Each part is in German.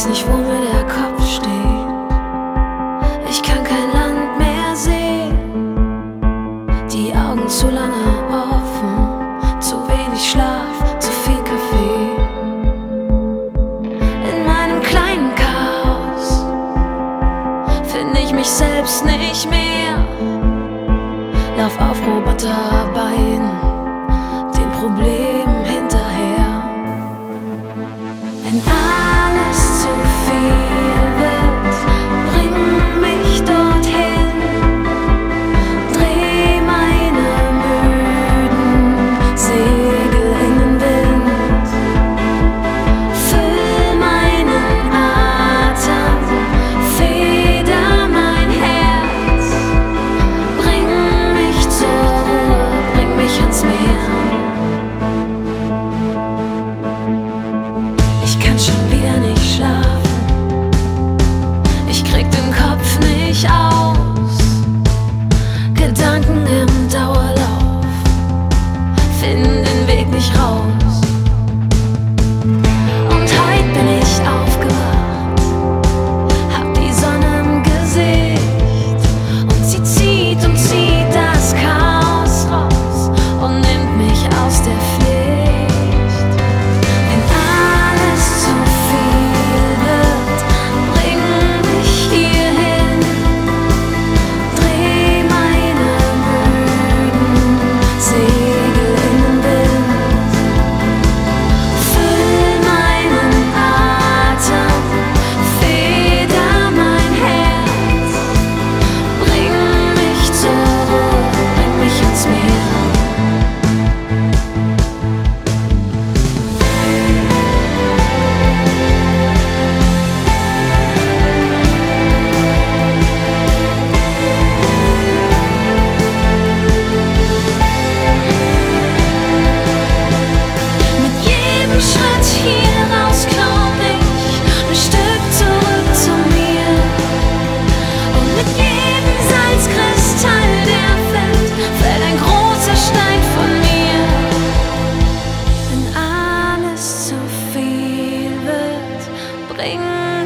weiß nicht, wo mir der Kopf steht. Ich kann kein Land mehr sehen. Die Augen zu lange offen, zu wenig Schlaf, zu viel Kaffee. In meinem kleinen Chaos finde ich mich selbst nicht mehr. Lauf auf Roboterbein, dem Problem.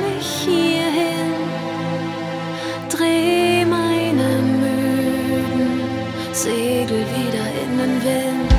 mich hierhin, dreh meine müden Segel wieder in den Wind.